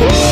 Whoa!